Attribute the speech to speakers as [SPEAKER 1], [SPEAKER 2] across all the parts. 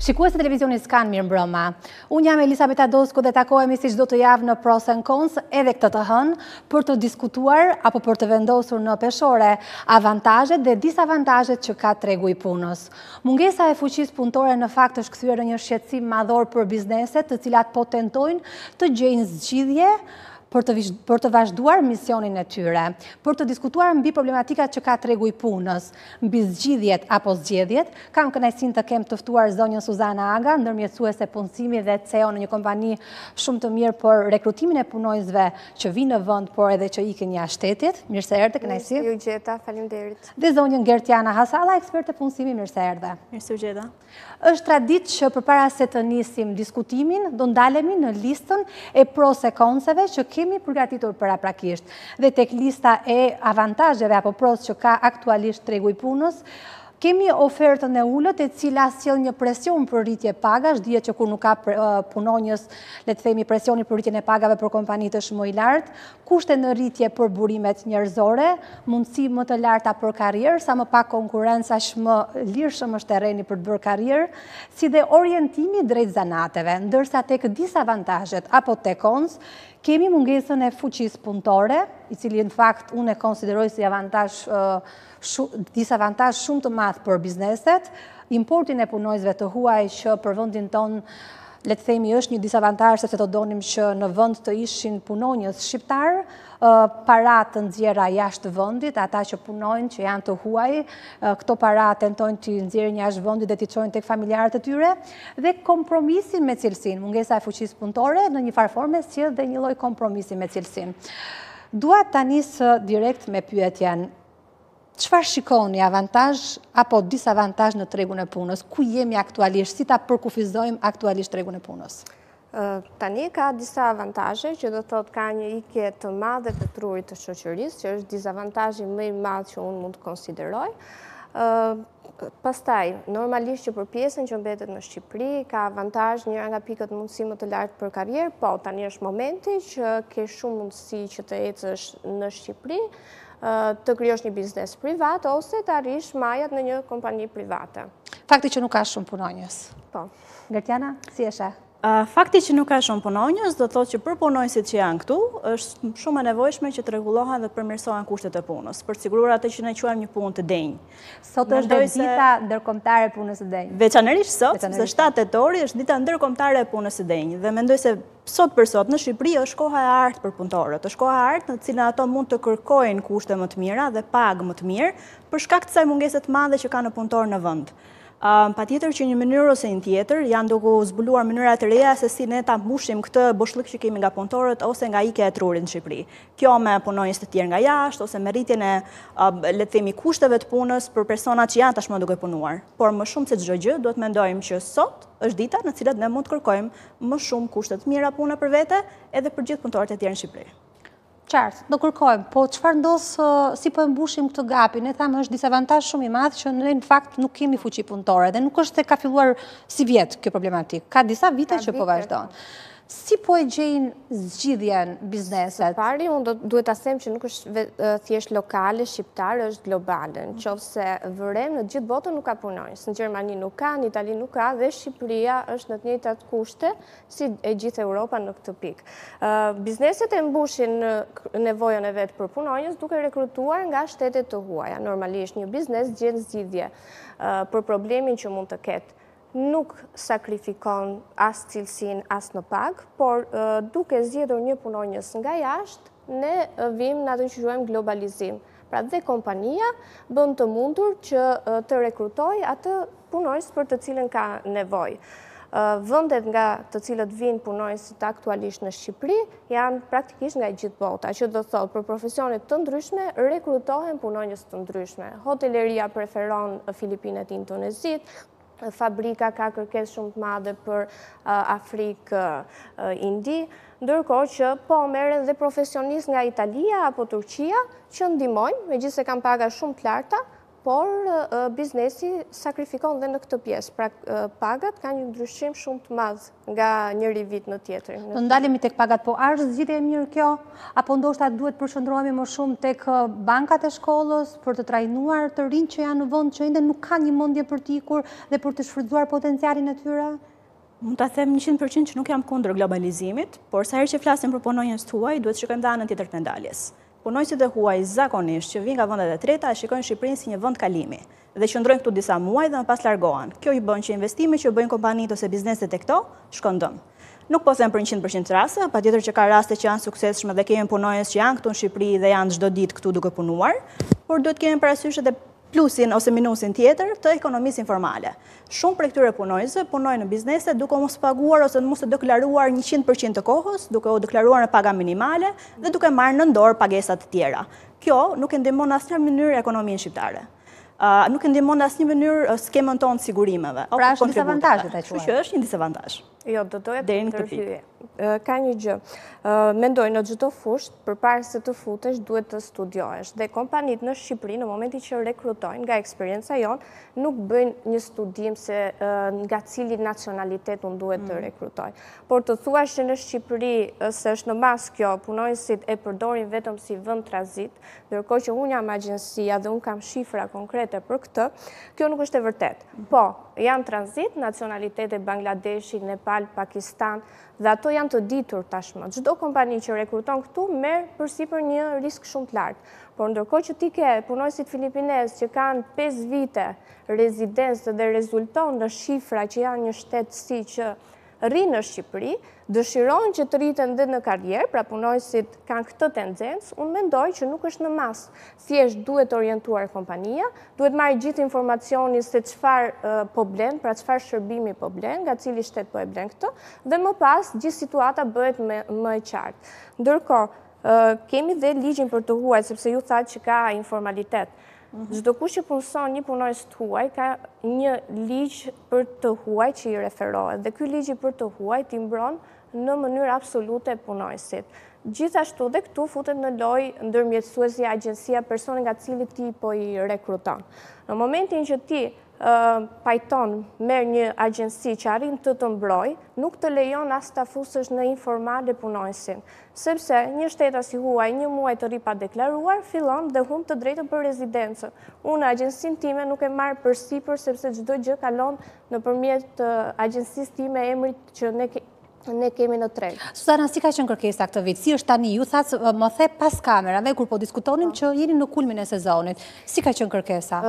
[SPEAKER 1] Shikues të televizionit Scan, mirë mbrëma. Unë jam Elisabeta Dosko dhe takohemi si çdo të javë në Pros and Cons edhe këtë të hënë për të diskutuar apo për të vendosur në peshore avantazhet dhe disavantazhet që ka tregu i punës. Mungesa e fuqisë punëtore në fakt është kthyer në një shqetësim madhor për bizneset, të cilat po tentojnë të gjejnë zgjidhje për të vazhduar misionin e tyre. Për të diskutuar mbi problematikat që ka tregu i punës, mbi zgjidhjet apo zgjedhjet, kam kënaqësinë të kem të ftuar zonjën Suzana Aga, ndërmjetësuese punësimi dhe CEO në një kompani shumë të mirë për rekrutimin e punonjësve që vijnë në vend, por edhe që ikin jashtë shtetit. Mirë se erdhët, kënaqësi.
[SPEAKER 2] Mirë se ju gjeta, faleminderit.
[SPEAKER 1] dhe zonjën Gertjana Hasala, eksperte punësimi, mirë se erdhe.
[SPEAKER 2] Mirë se ju gjeta.
[SPEAKER 1] Është traditë që përpara se të nisim diskutimin, do ndalemi në listën e pros e consve që kemi përgatitur paraprakisht, dhe tek lista e avantazheve apo pros që ka aktualisht tregu i punës, Kemi ofertën e ulët e cila sjell një presion për rritje pagash, dihet që kur nuk ka punonjës, le të themi presioni për rritjen e pagave për kompanitë është më i lartë, kushte në rritje për burimet njerëzore, mundësi më të larta për karrierë, sa më pak konkurrencë aq më i lirshëm është terreni për të bërë karrierë, si dhe orientimi drejt zanateve, ndërsa tek disavantazhet apo tek cons, kemi mungesën e fuqisë punëtore, i cili në fakt unë e konsideroj si avantazh disavantazh shumë të madh për bizneset, importin e punonjësve të huaj që për vendin tonë, le të themi, është një disavantazh sepse do donim që në vend të ishin punonjës shqiptarë, paratë e nxjerra jashtë vendit, ata që punojnë, që janë të huaj, këto para tentojnë t'i nxjerrin jashtë vendit dhe t'i çojnë tek familjarët e tyre, dhe kompromisin me cilësinë, mungesa e fuqisë punëtore, në njëfarë forme sjell dhe një lloj kompromisi me cilësinë. Dua ta nis direkt me pyetjen, Çfarë shikoni avantazh apo disavantazh në tregun e punës? Ku jemi aktualisht? Si ta përkufizojmë aktualisht tregun e punës?
[SPEAKER 2] Tani ka disavantazhe që do thotë ka një ikje të madhe të trurit të shoqërisë, që është disavantazhi më i madh që unë mund të konsideroj. Pastaj, normalisht që për pjesën që mbetet në Shqipëri, ka avantazh njëra nga pikët mundësi më të lartë për karrierë, po, tani është momenti që ke shumë mundësi që të ecësh në Shqipëri, të krijosh një biznes privat, ose të arrish majat në një kompani private.
[SPEAKER 1] Fakti që nuk ka shumë punonjës.
[SPEAKER 2] Po.
[SPEAKER 1] Gertjana, si e sheh?
[SPEAKER 3] Fakti që nuk ka shumë punonjës, do të thotë që për punonjësit që janë këtu, është shumë e nevojshme që të rregullohen dhe të përmirësohen kushtet e punës, për të siguruar atë që ne quajmë një punë të denjë.
[SPEAKER 1] Sot është dhe dita ndërkombëtare e punës së denjë.
[SPEAKER 3] Veçanërisht sot, sepse 7 tetori është dita ndërkombëtare e punës së denjë dhe mendoj se sot për sot në Shqipëri është koha e artë për punëtorët, është koha e artë në të cilën ato mund të kërkojnë kushte më të mira dhe pagë më të mirë, për shkak të kësaj mungese të madhe që ka në punëtorë në vend. Patjetër që një mënyrë ose një tjetër janë duke u zbuluar mënyra të reja se si ne ta mbushim këtë boshllëk që kemi nga punëtorët ose nga ikja e trurit në Shqipëri. Kjo me punonjës të tjerë nga jashtë ose me rritjen e le të themi kushteve të punës për personat që janë tashmë duke punuar. Por më shumë se çdo gjë duhet të mendojmë që sot është dita në cilat ne mund të kërkojmë më shumë kushte të mira pune për vete edhe për gjithë punëtorët e tjerë në Shqipëri.
[SPEAKER 1] Qartë, do kërkojmë, po çfarë ndodh si po e mbushim këtë gap, e thamë është disavantazh shumë i madh që ne në fakt nuk kemi fuqi punëtore dhe nuk është se ka filluar sivjet kjo problematikë, ka disa vite që po vazhdon. Si po e gjejnë zgjidhjen bizneset?
[SPEAKER 2] Së pari, unë duhet ta them që nuk është thjesht lokale, shqiptare, është globale. Në qoftë se vëren, në gjithë botën nuk ka punonjës. Në Gjermani nuk ka, në Itali nuk ka, dhe Shqipëria është në të njëjtat kushte, si e gjithë Europa në këtë pikë. Bizneset e mbushin nevojën e vet për punonjës duke rekrutuar nga shtete të huaja. Normalisht një biznes gjen zgjidhje për problemin që mund të ketë. Nuk sakrifikon as cilësinë, as në pagë, por duke zgjedhur një punonjës nga jashtë, Ne vijmë në atë që quajmë globalizim. Pra dhe kompania bën të mundur që të rekrutojë atë punonjës për të cilën ka nevojë. Vendet nga të cilat vijnë punonjësit aktualisht në Shqipëri janë praktikisht nga gjithë bota, që do thotë për profesione të ndryshme rekrutohen punonjës të ndryshme. Hoteleria preferon Filipinet, Indonezitë, fabrika ka kërkesë shumë të madhe për Afrikë, Indi, ndërkohë që po merren dhe profesionistë nga Italia apo Turqia që ndihmojnë, megjithëse kanë paga shumë të larta, por biznesi sakrifikon dhe në këtë pjesë, pra pagat kanë një ndryshim shumë të madh. nga njëri vit në tjetrin.
[SPEAKER 1] Të ndalemi tek pagat, po a është zgjidhje e mirë kjo? Apo ndoshta duhet të përqëndrohemi më shumë tek bankat e shkollës për të trajnuar të rinjtë që janë në vend që ende nuk kanë një mendje për të ikur dhe për të shfrytëzuar potencialin e tyre?
[SPEAKER 3] Mund ta them 100% që nuk jam kundër globalizimit, por sa herë që flasim për punonjës të huaj, duhet të shikojmë dhe anën tjetër të medaljes. Punonjësit e huaj zakonisht që vijnë nga vendet e treta e shikojnë Shqipërinë si një vend kalimi dhe qëndrojnë këtu disa muaj dhe më pas largohen. Kjo e bën që investimi që bëjnë kompanitë ose bizneset tek to shkon dëm. Nuk po them për njëqind përqind raste, patjetër që ka raste që janë të suksesshme dhe kemi punonjës që janë këtu në Shqipëri dhe janë çdo ditë këtu duke punuar, por duhet të kemi parasysh dhe plusin ose minusin tjetër të ekonomisë informale. Shumë prej këtyre punonjësve punojnë në biznese duke u mos paguar ose mos u deklaruar njëqind për qind të kohës, duke u deklaruar me paga minimale dhe duke marrë nën dorë pagesa të tjera. Kjo nuk e ndihmon në asnjë mënyrë ekonominë shqiptare. Nuk e ndihmon në asnjë mënyrë skemën tonë të sigurimeve.
[SPEAKER 1] Pra është një disavantazh, le ta quajmë,
[SPEAKER 3] që është një disavantazh.
[SPEAKER 2] Jo, do doja të ndërhyja. Ka një gjë. Mendoj në çdo fushë, përpara se të futesh, duhet të studiosh. Dhe kompanitë në Shqipëri, në momentin që rekrutojnë, nga eksperienca jonë, nuk bëjnë një studim se nga cili nacionalitet unë duhet të rekrutoj. Por të thuash që në Shqipëri, se është në masë kjo, punonjësit e përdorin vetëm si vend tranzit, ndërkohë që unë jam agjencia dhe unë kam shifra konkrete për këtë, kjo nuk është e vërtetë. Po, janë tranzit nacionalitetet Bangladeshi, Nepal, Pakistan dhe ato janë të ditura tashmë. Çdo kompani që rekruton këtu merr përsipër një risk shumë të lartë. Por ndërkohë që ti ke punonjësit filipinezë që kanë 5 vite rezidencë dhe rezulton në shifra që janë një shtetësi që rrinë në Shqipëri, dëshirojnë që të rriten dhe në karrierë, pra punonjësit kanë këtë tendencë, unë mendoj që nuk është në masë, thjesht duhet orientuar kompania, duhet marrë gjithë informacioni se çfarë po blen, pra çfarë shërbimi po blen, nga cili shtet po e blen këtë, dhe më pas gjithë situata bëhet më e qartë. Ndërkohë, kemi dhe ligjin për të huaj, sepse ju thatë që ka informalitet. Çdokush që punëson një punonjës të huaj, ka një ligj për të huaj që i referohet, dhe ky ligj për të huaj t'i mbron në mënyrë absolute punonjësit. Gjithashtu dhe këtu futet në lojë ndërmjetësuesi, agjencia, personi nga cilit ti po i rekruton. Në momentin që ti pajton, merr një agjenci që arrin të të mbrojë, nuk të lejon as ta fusësh në informale punonjësin. Sepse, një shtetas i huaj, një muaj të rri pa deklaruar, fillon dhe humb të drejtën për rezidencën. Unë në agjencinë time nuk e marr përsipër sepse çdo gjë kalon nëpërmjet agjencisë time, emrit që ne ne kemi në treg.
[SPEAKER 1] Suzana, si ka qenë kërkesa këtë vit? Si është tani? Ju thatë, më the pas kamerave, kur po diskutonim që jeni në kulmin e sezonit. Si ka qenë kërkesa?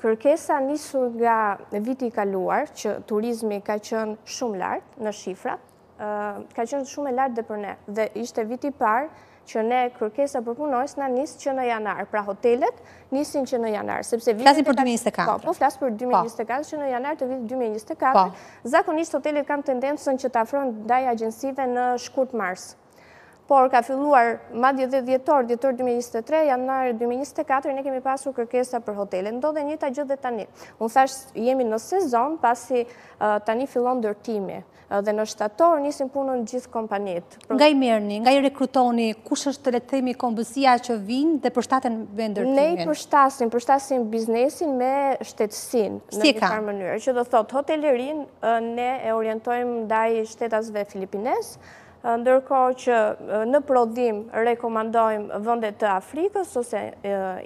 [SPEAKER 2] Kërkesa nisur nga viti i kaluar që turizmi ka qenë shumë lart në shifra, ka qenë shumë e lartë dhe për ne. Dhe ishte viti i parë që ne kërkesa për punonjës na nisi që në janar. Pra hotelet nisin që në janar.
[SPEAKER 1] Flasim për 2024.
[SPEAKER 2] Po, po flas për 2024, po. që në janar të vitit 2024. Po. Zakonisht hotelet kanë tendencën që të afrohen ndaj agjencive në shkurt mars. Por ka filluar madje dhe dhjetor, dhjetor 2023, janar 2024, ne kemi pasur kërkesa për hotele. Ndodh e njëjta gjë dhe tani. Unë thashë jemi në sezon, pasi tani fillon ndërtimi. Dhe në shtator nisim punën gjithë kompanitë.
[SPEAKER 1] Nga i merni, nga i rekrutoni, kush është, le të themi, kombësia që vijnë dhe përshtaten me ndërtimin?
[SPEAKER 2] Ne i përshtasim, përshtasim biznesin me shtetësinë.
[SPEAKER 1] Si ka? Në një farë mënyrë.
[SPEAKER 2] Që do thotë, hotelerinë ne e orientojmë ndaj shtetasve filipinezë, Ndërkohë që në prodhim rekomandojmë vende të Afrikës ose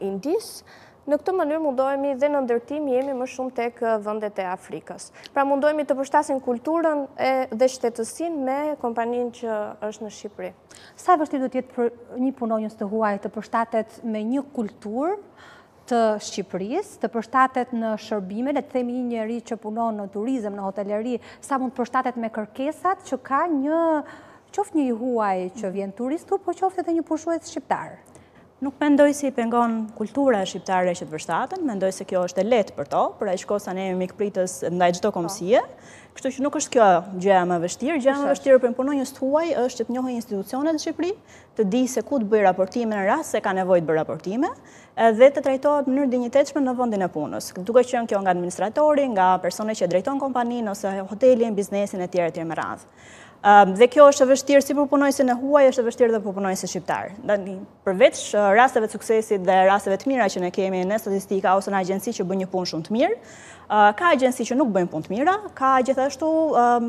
[SPEAKER 2] Indisë, në këtë mënyrë mundohemi dhe në ndërtim jemi më shumë tek vendet e Afrikës. Pra mundohemi të përshtasim kulturën dhe shtetësinë me kompaninë që është në Shqipëri.
[SPEAKER 1] Sa e vështirë do të jetë për një punonjës të huaj të përshtatet me një kulturë të Shqipërisë, të përshtatet në shërbime, le të themi një njeri që punon në turizëm, në hoteleri, sa mund të përshtatet me kërkesat që ka një, qoftë një i huaj që vjen turistu, po qoftë edhe një pushues shqiptar.
[SPEAKER 3] Nuk mendoj se i pengon kultura shqiptare që të përshtaten, mendoj se kjo është e lehtë për to, për aq kohë sa ne jemi mikpritës ndaj çdo, po, kombësie, kështu që nuk është kjo gjëja më e vështirë, gjëja më e vështirë për një punonjës të huaj është që të njohë institucionet në Shqipëri, të dijë se ku të bëjë raportime në rast se ka nevojë të bëjë raportime dhe të trajtohet në mënyrë të dinjitetshme në vendin e punës. Duke qenë kjo nga administratori, nga personi që drejton kompaninë ose hotelin, biznesin etj etj me radhë. Ehm, dhe kjo është e vështirë si për punonjësin e huaj, është e vështirë dhe për punonjësin shqiptar. Tani, përveç eh, rasteve të suksesit dhe rasteve të mira që ne kemi në statistika ose në agjenci që bën një punë shumë të mirë, eh, ka agjenci që nuk bëjnë punë të mira, ka gjithashtu
[SPEAKER 2] ehm,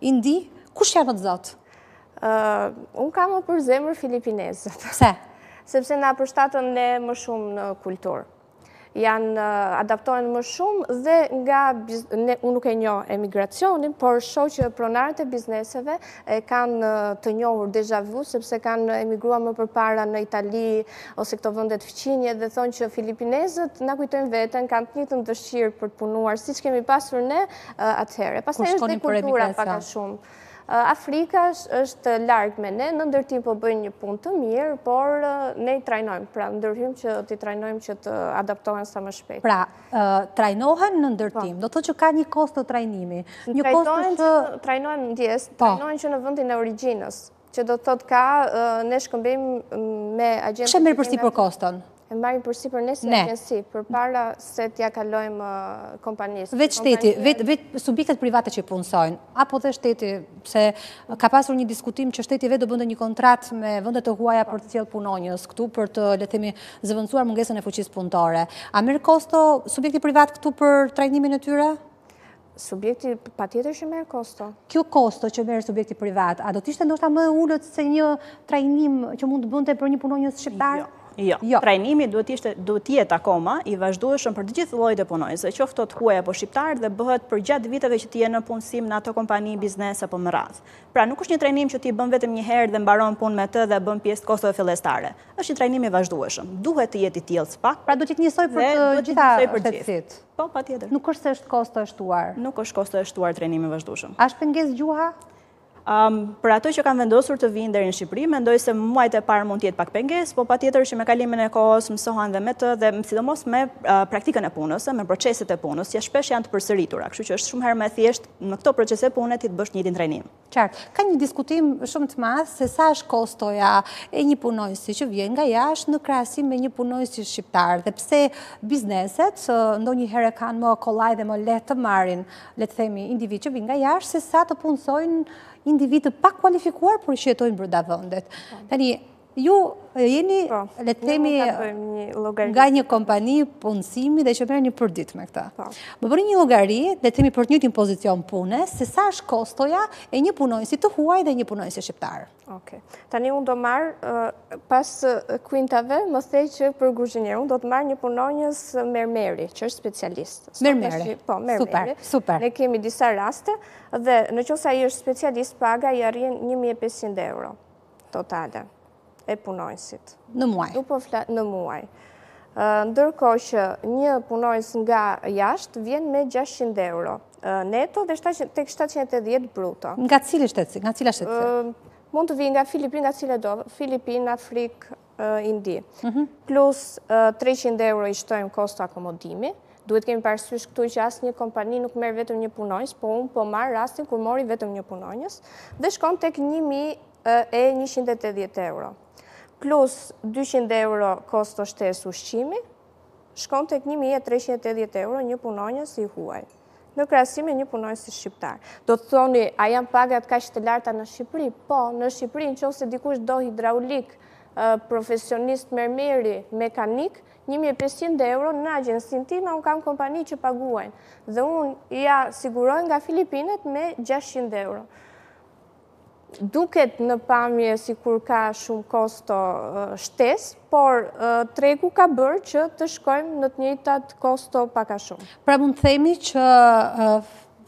[SPEAKER 2] Indi,
[SPEAKER 1] kush janë më të zotët?
[SPEAKER 2] Unë kam më për zemër filipinezët.
[SPEAKER 1] Pse?
[SPEAKER 2] Sepse na përshtaten ne më shumë në kulturë. Janë adaptohen më shumë dhe na, unë nuk e njoh emigracionin, por shoh që pronarët e bizneseve e kanë të njohur deja vu, sepse kanë emigrua më përpara në Itali ose këto vendet fqinje dhe thonë që filipinezët na kujtojnë veten, kanë të njëjtën dëshirë për të punuar, siç kemi pasur ne, atëherë. Pastaj është dhe kultura pak a shumë. Afrika është larg me ne, në ndërtim po bëjnë një punë të mirë, por ne i trajnojmë, pra ndërhyjmë që t'i trajnojmë që të adaptohen sa më shpejt.
[SPEAKER 1] Pra, trajnohen në ndërtim, po. do të thotë që ka një kosto trajnimi.
[SPEAKER 2] Një kosto që... Trajnohen, më ndjesë, po. trajnohen që në vendin e origjinës. Që do të thotë ka, ne shkëmbejmë me agjentët...
[SPEAKER 1] Kush e merr përsipër koston?
[SPEAKER 2] E marrim përsipër ne si agjenci, përpara se t'ia kalojmë kompanisë.
[SPEAKER 1] Vetë shteti, vetë subjektet private që i punësojnë, apo dhe shteti, se ka pasur një diskutim që shteti vetë do bënte një kontratë me vende të huaja për të sjellë punonjës këtu, për të, le të themi, zëvendësuar mungesën e fuqisë punëtore. A merr kosto subjekti privat këtu për trajnimin e tyre?
[SPEAKER 2] Subjekti patjetër që merr kosto.
[SPEAKER 1] Kjo kosto që merr subjekti privat, a do të ishte ndoshta më e ulët se një trajnim që mund të bënte për një punonjës shqiptar?
[SPEAKER 3] Jo. Jo. jo. Trajnimi duhet ishte duhet të jetë akoma i vazhdueshëm për të gjithë llojet e punonjësve, qoftë të huaj apo shqiptar dhe bëhet përgjatë viteve që ti je në punësim në ato kompani, biznes apo me radhë. Pra nuk është një trajnim që ti bën vetëm një herë dhe mbaron punë me të dhe bën pjesë e kostove fillestare. Është një trajnim i vazhdueshëm. Duhet të jetë i tillë spak.
[SPEAKER 1] Pra do të jetë njësoj për të gjitha për të gjithë.
[SPEAKER 3] Po, patjetër.
[SPEAKER 1] Nuk është se është kosto e shtuar.
[SPEAKER 3] Nuk është kosto e shtuar trajnimi i vazhdueshëm.
[SPEAKER 1] A është pengesë gjuha?
[SPEAKER 3] Um, për ato që kanë vendosur të vijnë deri në Shqipëri, mendoj se muajt e parë mund të jetë pak pengesë, por patjetër që me kalimin e kohës mësohen dhe me të dhe sidomos me uh, praktikën e punës, me proceset e punës, që shpesh janë të përsëritura, kështu që është shumë herë më e thjeshtë në këto procese pune ti të bësh njëjtin trajnim.
[SPEAKER 1] Qartë. Ka një diskutim shumë të madh se sa është kostoja e një punonjësi që vjen nga jashtë në krahasim me një punonjësi shqiptar dhe pse bizneset ndonjëherë e kanë më kollaj dhe më lehtë të marrin, le të themi, individë që vijnë nga jashtë se sa të punësojnë individë të pakualifikuar por që jetojnë brenda vendit. Tani Ju jeni, le të themi, nga një kompani punësimi dhe që merreni përditë me këta. Po. Më bëni një llogari, le të themi për të njëtin pozicion pune, se sa është kostoja e një punonjësi të huaj dhe një punonjësi shqiptar. Oke.
[SPEAKER 2] Tani unë do marr, pas kuintave, më the që për guzhinier, unë do të marr një punonjës mermeri, që është specialist.
[SPEAKER 1] Mermeri.
[SPEAKER 2] Po, mermeri.
[SPEAKER 1] Super, super.
[SPEAKER 2] Ne kemi disa raste, dhe në qoftë se ai është specialist, paga i arrin 1500 euro. totale e punonjësit.
[SPEAKER 1] Në muaj.
[SPEAKER 2] Nuk po flas në muaj. Ndërkohë që një punonjës nga jashtë vjen me 600 euro neto dhe tek 710 bruto.
[SPEAKER 1] Nga cili shtetësi? Nga cila shtetësi?
[SPEAKER 2] Mund të vijë nga Filipin, nga cilado. Filipin, Afrikë, Indi. Mhm. Plus 300 euro i shtojmë kosto akomodimi, duhet të kemi parasysh këtu që asnjë kompani nuk merr vetëm një punonjës, po unë po marr rastin kur mori vetëm një punonjës, dhe shkon tek 1.180 euro. Plus 200 euro kosto shtesë ushqimi, shkon tek 1.380 euro një punonjës i huaj. Në krahasim me një punonjës shqiptar. Do të thoni, a janë pagat kaq të larta në Shqipëri? Po, në Shqipëri në qoftë se dikush do hidraulik, profesionist mermeri, mekanik, 1500 euro në agjencinë time, unë kam kompani që paguajnë. Dhe unë ia siguroj nga Filipinet me 600 euro. Duket në pamje sikur ka shumë kosto shtesë, por tregu ka bërë që të shkojmë në të njëjtat kosto pak a shumë.
[SPEAKER 1] Pra mund të themi që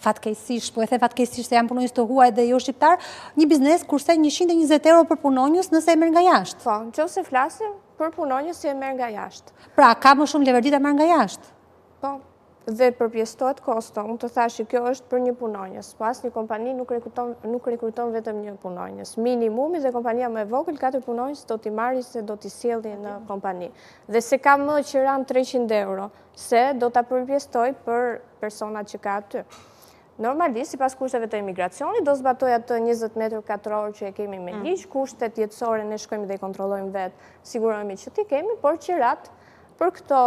[SPEAKER 1] fatkeqësisht, po e them fatkeqësisht se janë punonjës të huaj dhe jo shqiptar, një biznes kursen 120 euro për punonjës nëse e merr nga jashtë.
[SPEAKER 2] Po, në qoftë se flasim për punonjës që e merr nga jashtë.
[SPEAKER 1] Pra, ka më shumë leverdi ta marrë nga jashtë.
[SPEAKER 2] Po. Dhe përpjesëtohet kosto. Unë të thashë kjo është për një punonjës. Po asnjë kompani nuk rekruton vetëm një punonjës. Minimumi dhe kompania më e vogël katër punonjës do t'i marri se do t'i sjelli në kompani. Dhe s'e ka më qiranë treqind euro, se do ta përpjesëtojë për personat që ka aty. Normalisht, sipas kushteve të emigracionit, do zbatojë atë njëzet metër katrorë që e kemi me ligj, kushtet jetësore ne shkojmë dhe i kontrollojmë vetë, sigurohemi që t'i kemi, por qiratë Për këto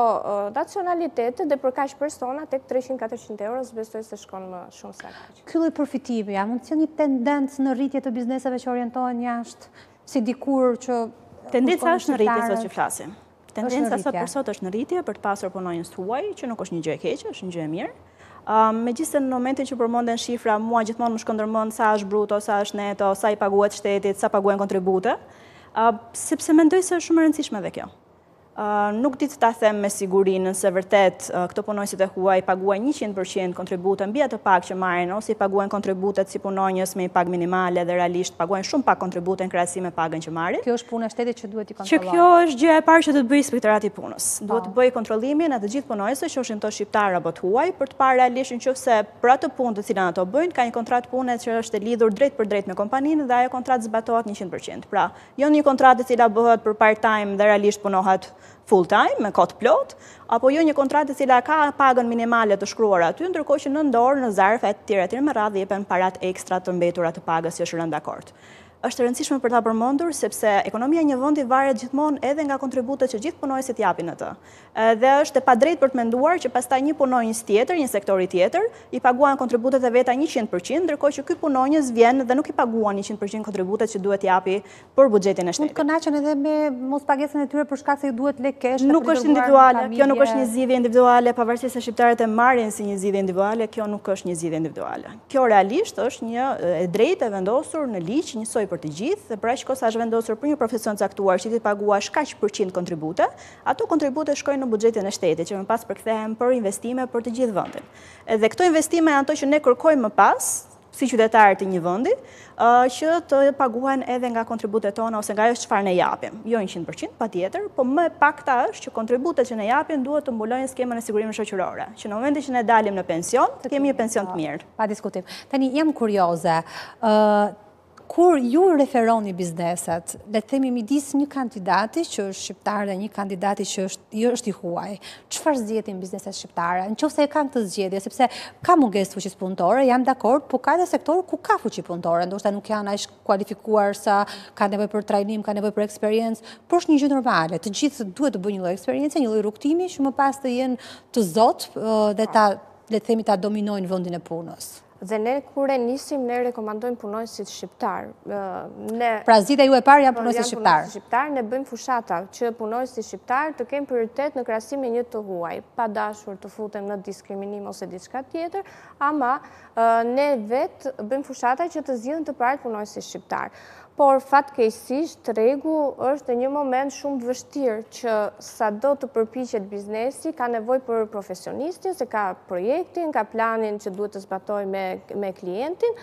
[SPEAKER 2] nacionalitete dhe për kaq persona tek 300-400 euro, s'besoj se shkon më shumë se kaq.
[SPEAKER 1] Ky lloj përfitimi a mund të jetë një tendencë në rritje të bizneseve që orientohen jashtë, si dikur që
[SPEAKER 3] Tendenca është në rritje sot që flasim. Tendenca sot për sot është në rritje për të pasur punonjës të huaj, që nuk është një gjë e keqe, është një gjë e mirë. Megjithëse në momentin që përmenden shifra, mua gjithmonë më shkon ndër mend sa është bruto, sa është neto, sa i paguhet shtetit, sa paguhen kontribute, sepse mendoj se është shumë e rëndësishme dhe kjo. Nuk di të ta them me siguri nëse vërtet këto punonjësit të huaj paguajnë 100% kontribute mbi atë pagë që marrin ose i paguajnë kontributet si punonjës me një pagë minimale dhe realisht paguajnë shumë pak kontribute në krahasim me pagën që marrin.
[SPEAKER 1] Kjo është punë e shtetit që duhet t'i
[SPEAKER 3] kontrollojë. Që kjo është gjëja e parë që duhet të bëjë Inspektorati i Punës. Po, duhet të bëjë kontrollimin e të gjithë punonjësve, qofshin këto shqiptarë apo të huaj, për të parë realisht në qoftë se për atë punë të cilën ato bëjnë ka një kontratë pune që është e lidhur drejtpërdrejt me kompaninë dhe ajo kontratë zbatohet 100%. Pra, Jo një kontratë e cila bëhet për part time dhe realisht punohet full time, me kohë të plotë, apo jo një kontratë e cila ka pagën minimale të shkruar aty, ndërkohë që nën dorë, në zarf, e tjera e tjera me radhë jepen paratë ekstra të mbetura të pagës që është rënë dakord. Është e rëndësishme për ta përmendur, sepse ekonomia e një vendi varet gjithmonë edhe nga kontributet që gjithë punonjësit japin në të. Dhe është e padrejtë për të menduar që pastaj një punonjës tjetër, një sektori tjetër, i paguan kontributet e veta njëqind për qind, ndërkohë që ky punonjës vjen dhe nuk i paguan njëqind për qind kontributet që duhet të japi për buxhetin e shtetit.
[SPEAKER 1] Mund të kënaqen edhe me mospagesën e tyre për shkak se ju duhet lekë kesh dhe për të dërguar në familje.
[SPEAKER 3] Nuk është individuale, kjo nuk është një zgjidhje individuale, pavarësisht se shqiptarët e marrin si një zgjidhje individuale, kjo nuk është një zgjidhje individuale. Kjo realisht është një e drejtë e vendosur në ligj, njësoj për të gjithë, dhe për aq kohë sa është vendosur për një profesion të caktuar që të paguash kaq për qind kontribute, Ato kontribute shkojnë në buxhetin e shtetit, që më pas përkthehen për investime për të gjithë vendin. Dhe këto investime janë ato që ne kërkojmë më pas, si qytetarë të një vendi, që të paguhen edhe nga kontributet tona ose nga ajo çfarë ne japim. Jo 100%, patjetër, po më e pakta është që kontributet që ne japim duhet të mbulojnë skemën e sigurimeve shoqërore, që në momentin që ne dalim në pension, të kemi një pension të mirë.
[SPEAKER 1] Pa diskutim. Tani jam kurioze, Kur ju referoni bizneset, le të themi midis një kandidati që është shqiptar dhe një kandidati që është jo është i huaj, çfarë zgjedhin bizneset shqiptare? Në qoftë se e kanë këtë zgjedhje, sepse ka mungesë fuqie punëtore, jam dakord, por ka edhe sektorë ku ka fuqi punëtore, ndoshta nuk janë aq kualifikuar sa ka nevojë për trajnim, ka nevojë për eksperiencë, por është një gjë normale. Të gjithë duhet të bëjnë një lloj eksperience, një lloj rrugëtimi që më pas të jenë të zotë dhe ta le të themi ta dominojnë vendin e punës.
[SPEAKER 2] Dhe ne kur e nisim, ne rekomandojmë punonjësit shqiptarë.
[SPEAKER 1] Pra zgjedhja juaj e parë janë punonjësit shqiptarë?
[SPEAKER 2] Janë shqiptarë, ne bëjmë fushata që punonjësi shqiptar të ketë prioritet në krahasim me një të huaj, pa dashur të futem në diskriminim ose diçka tjetër, ama ne vetë bëjmë fushata që të zgjidhen të parët punonjësit shqiptarë. Por fatkeqësisht tregu është në një moment shumë të vështirë që sado të përpiqet biznesi ka nevojë për profesionistin, se ka projektin, ka planin që duhet të zbatojë me me klientin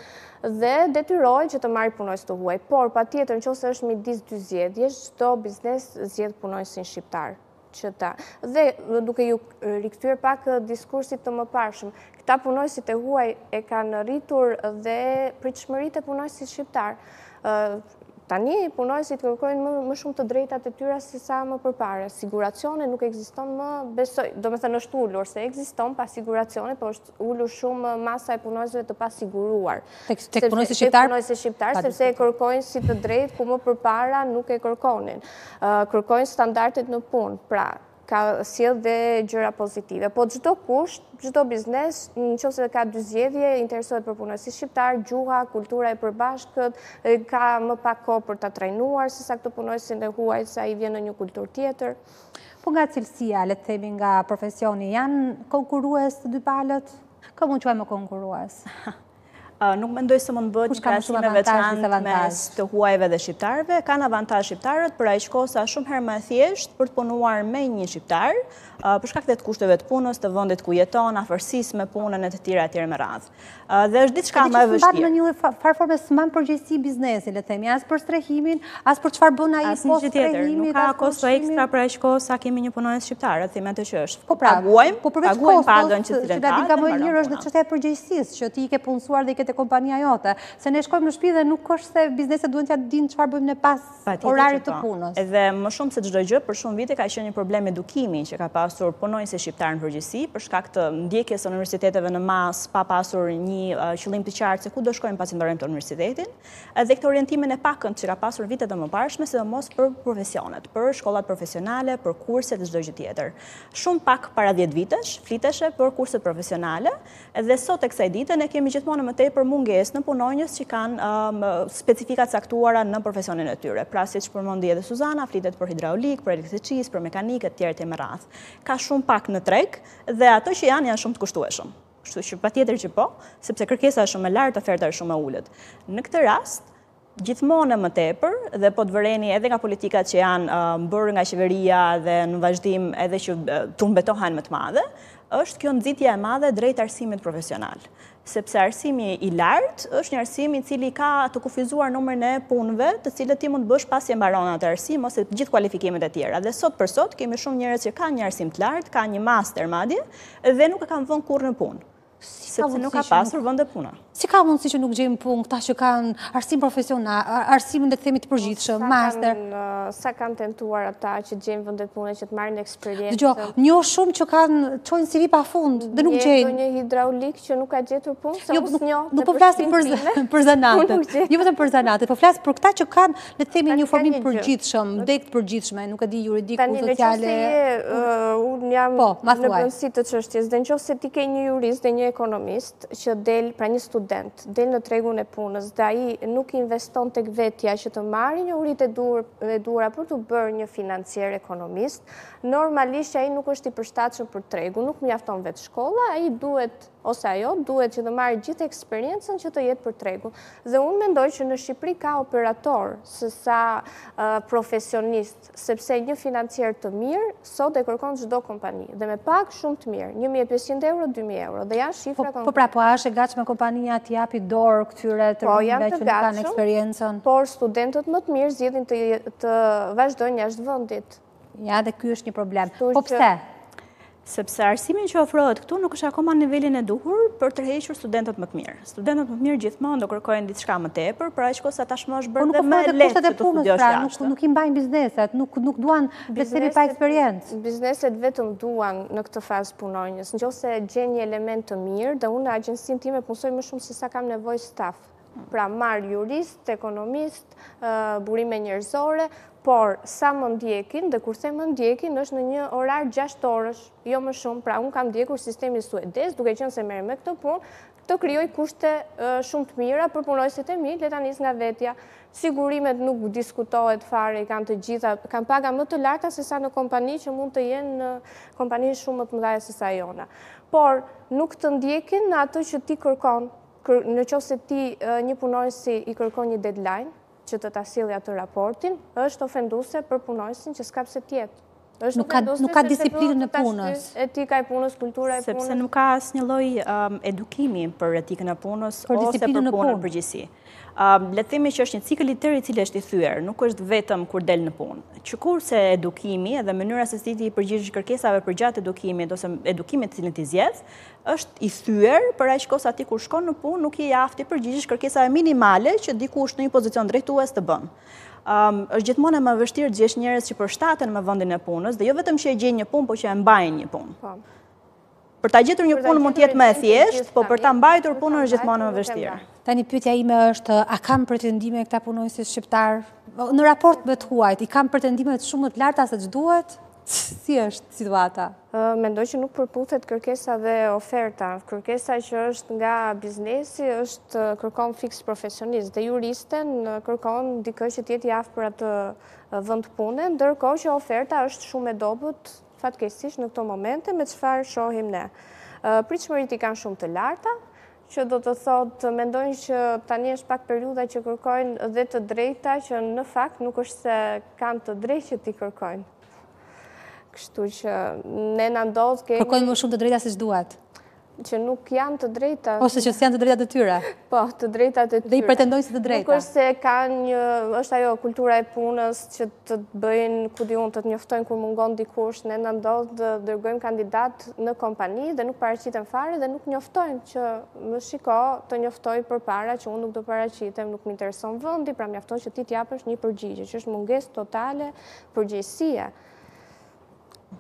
[SPEAKER 2] dhe detyrohet që të marrë punonjës të huaj. Por patjetër në qoftë se është midis dy zgjedhjesh, çdo biznes zgjedh punonjësin shqiptar. që ta. Dhe duke iu rikthyer pak diskursit të mëparshëm, këta punonjësit e huaj e kanë rritur dhe pritshmëritë e punonjësit shqiptar. Tani punonjësit kërkojnë më shumë të drejtat e tyra sesa më përpare. Siguracione nuk ekziston më besoj, domethënë është ulur, se ekziston pa siguracione, po është ulur shumë masa e punonjësve të pasiguruar.
[SPEAKER 1] Tek punojëse shqiptarë?
[SPEAKER 2] Tek punonjësit shqiptarë, sepse e kërkojnë si të drejtë, ku më përpara nuk e kërkonin. Kërkojnë standardet në punë, pra, ka sjellë dhe gjëra pozitive. Po çdokush, çdo biznes, në qoftë se ka dy zgjedhje, interesohet për punonjësin shqiptar, gjuha, kultura e përbashkët, ka më pak kohë për ta trajnuar, sesa këtë punonjësin e huaj, se ai vjen në një kulturë tjetër.
[SPEAKER 1] Po nga cilësia, le të themi nga profesioni, janë konkurrues të dy palët? Kë mund të quajmë konkurrues?
[SPEAKER 3] Nuk mendoj se mund të bëhet një krahasim i veçantë mes të huajve dhe shqiptarëve. Kanë avantazh shqiptarët për aq kohë sa shumë herë më e thjeshtë për të punuar me një shqiptar, për shkak edhe të kushteve të punës, të vendit ku jeton, afërsisë me punën e të tjera e të tjera me radhë. Dhe është diçka më e vështirë.
[SPEAKER 1] Dhe që se në një farë forme s'mban përgjegjësi biznesi, le themi, as për strehimin, as për çfarë bën ai pos strehimit,
[SPEAKER 3] nuk ka kosto ekstra për aq kohë sa kemi një punonjës shqiptar, të themi të që është.
[SPEAKER 1] Po pra,
[SPEAKER 3] po përveç kostos, që të
[SPEAKER 1] dalka më lirë është dhe çështja e përgjegjësisë, që ti i ke punësuar dhe i ke te kompania jote. Se ne shkojmë në shpi dhe nuk është se bizneset duan t'ia dinë çfarë bëjmë ne pas orarit të punës.
[SPEAKER 3] Dhe më shumë se çdo gjë, për shumë vite ka qenë një problem edukimi që ka pasur punonjësi shqiptar në përgjithësi, për shkak të ndjekjes së universiteteve në masë, pa pasur një qëllim të qartë se ku do shkojmë pasi mbarojmë universitetin, dhe këtë orientimin e pakët që ka pasur vitet e mëparshme, sidomos për profesionet, për shkollat profesionale, për kurset dhe çdo gjë tjetër. Shumë pak para 10 vitesh, fliteshte për kurset profesionale, Dhe sot e kësaj dite ne kemi gjithmonë më tepër mungesë në punonjës që kanë specifika të caktuara në profesionin e tyre. Pra siç përmendi edhe Suzana, flitet për hidraulik, për elektricistë, për mekanikë etj etj me radhë. Ka shumë pak në treg dhe ato që janë janë shumë të kushtueshëm. Kështu që patjetër që po, sepse kërkesa është shumë e lartë, oferta është shumë e ulët. Në këtë rast, gjithmonë e më tepër dhe po të vëreni edhe nga politikat që janë bërë nga qeveria dhe në vazhdim edhe që të mbështeten me të madhe, është kjo nxitja e madhe drejt arsimit profesional. Sepse arsimi i lartë është një arsim i cili i ka të kufizuar numrin e punëve të cilat ti mund të bësh pasi e mbaron atë arsim ose gjithë kualifikimet e tjera. Dhe sot për sot kemi shumë njerëz që kanë një arsim të lartë, kanë një master madje dhe nuk e kanë vënë kurrë në punë. sepse nuk ka pasur vende pune.
[SPEAKER 1] Si ka mundësi që nuk gjejnë punë këta që kanë arsim profesional, arsimin le të themi të përgjithshëm, master?
[SPEAKER 2] Sa kanë tentuar ata që të gjejnë vende pune që të marrin eksperiencë?
[SPEAKER 1] Dëgjo, njoh shumë që kanë çuar CV pa fund dhe nuk gjejnë.
[SPEAKER 2] Njeh një hidraulik që nuk ka gjetur punë, sa jo, usë njo të përshpintinë?
[SPEAKER 1] Nuk po flasim për zanatet, jo jo, vetëm për zanatet, po flasim për këta që kanë Le të themi një formim të përgjithshëm, degë të përgjithshme, nuk e di juridiku, sociale...
[SPEAKER 2] Tani, në qoftë se unë jam po, në brendësi të çështjes, dhe në qoftë se ti ke një jurist dhe një ekonomist, që del, pra një student, del në tregun e punës, dhe ai nuk investon tek vetja që të marrë njohuritë e duhura për t'u bërë një financier ekonomist, normalisht që ai nuk është i përshtatshëm për tregun, nuk mjafton vetëm shkolla, ai duhet ose ajo duhet që të marrë gjithë eksperiencën që të jetë për tregun. Dhe unë mendoj që në Shqipëri ka operatorë, se sa profesionistë, sepse një financier të mirë, sot e kërkon çdo kompani, dhe me pagë shumë të mirë, 1500 euro, 2000 euro, dhe janë shifra
[SPEAKER 1] po, konkrete. Po pra, po a është e gatshme kompania t'u japë dorë këtyre të po, rinjve që nuk kanë eksperiencën?
[SPEAKER 2] Por studentët më të mirë zgjedhin të vazhdojnë jashtë vendit.
[SPEAKER 1] Ja dhe ky është një problem. Po pse?
[SPEAKER 3] Sepse arsimi që ofrohet këtu nuk është akoma në nivelin e duhur për të tërhequr studentët më të mirë. Studentët më të mirë gjithmonë do kërkojnë diçka më tepër, për aq kohë sa tashmë është bërë po dhe më e lehtë të studiosh pra, jashtë.
[SPEAKER 1] Nuk i mbajnë bizneset, nuk duan të themi pa eksperiencë.
[SPEAKER 2] Bizneset vetëm duan në këtë fazë punonjës. Në qoftë se gjen një element të mirë dhe unë në agjencinë time punësoj më shumë se sa kam nevojë staf. pra marr juristë, ekonomistë, burime njerëzore, por sa më ndjekin, dhe kur them më ndjekin, është në një orar 6 orësh, jo më shumë, pra unë kam ndjekur sistemin suedez, duke qenë se merrem me këtë punë, të krijoj kushte shumë të mira për punonjësit e mi, le ta nis nga vetja. Sigurimet nuk diskutohet fare, i kanë të gjitha, kanë paga më të larta se sa në kompani që mund të jenë në kompani shumë më të mëdha se sa jona. Por, nuk të ndjekin në atë që ti kërkon, Në qoftë se ti një punonjësi i kërkon një deadline që të ta sjellë atë raportin, është ofenduese për punonjësin që s'ka pse të jetë.
[SPEAKER 1] Është nuk ka nuk ka disiplinë në punë.
[SPEAKER 2] Etika e punës, kultura e punës.
[SPEAKER 3] Sepse nuk ka asnjë lloj um, edukimi për etikën e punës për ose për punën në përgjithësi. Um, le të themi që është një cikël i tërë i cili është i thyer, nuk është vetëm kur del në punë. Që kur se edukimi edhe mënyra se si ti përgjigjesh kërkesave përgjatë edukimit ose edukimit të cilin ti zgjedh, është i thyer për aq kohë sa ti kur shkon në punë nuk je i aftë t'i përgjigjesh kërkesave minimale që dikush në një pozicion drejtues të bën. Um, është gjithmonë më e vështirë të gjesh njerëz që përshtaten me vendin e punës dhe jo vetëm që e gjejnë një punë, por që e mbajnë një punë. Po. Për ta gjetur një punë mund të jetë më e thjeshtë, por për ta mbajtur punën është gjithmonë më e
[SPEAKER 1] vështirë. Tani pyetja ime është, a kanë pretendime këta punonjësit shqiptar në raport me të huajt? I kanë pretendimet shumë më të larta se ç'duhet? Si është situata?
[SPEAKER 2] Mendoj që nuk përputhet kërkesa dhe oferta. Kërkesa që është nga biznesi është kërkon fiks profesionist dhe juristen kërkon dikë që të jetë i aftë për atë vend pune, ndërkohë që oferta është shumë e dobët fatkeqësisht në këto momente me çfarë shohim ne. Pritshmëritë i kanë shumë të larta, që do të thotë mendojnë që tani është pak periudha që kërkojnë dhe të drejta që në fakt nuk është se kanë të drejtë që t'i kërkojnë. Kështu që ne na ndodh kemi
[SPEAKER 1] kërkojnë më shumë të drejta se ç'duhet.
[SPEAKER 2] Që nuk janë të drejta.
[SPEAKER 1] Ose që s'janë të drejta të tyre.
[SPEAKER 2] Po, të drejta të tyre.
[SPEAKER 1] Dhe i pretendojnë si të drejta.
[SPEAKER 2] Nuk është se kanë një, është ajo kultura e punës që të të bëjnë, ku di unë, të të njoftojnë kur mungon dikush, ne na ndodh dhe dërgojmë kandidatë në kompani dhe nuk paraqiten fare dhe nuk njoftojnë që më shiko të njoftoj përpara që unë nuk do paraqitem, nuk më intereson vendi, pra mjafton që ti të japësh një përgjigje, që është mungesë totale përgjegjësie.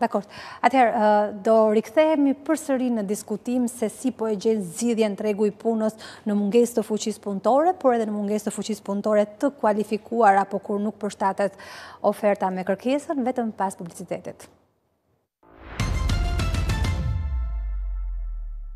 [SPEAKER 1] Dakord. Atëherë, do rikthehemi përsëri në diskutim se si po e gjen zgjidhjen tregu i punës në mungesë të fuqisë punëtore, por edhe në mungesë të fuqisë punëtore të kualifikuar apo kur nuk përshtatet oferta me kërkesën, vetëm pas publicitetit.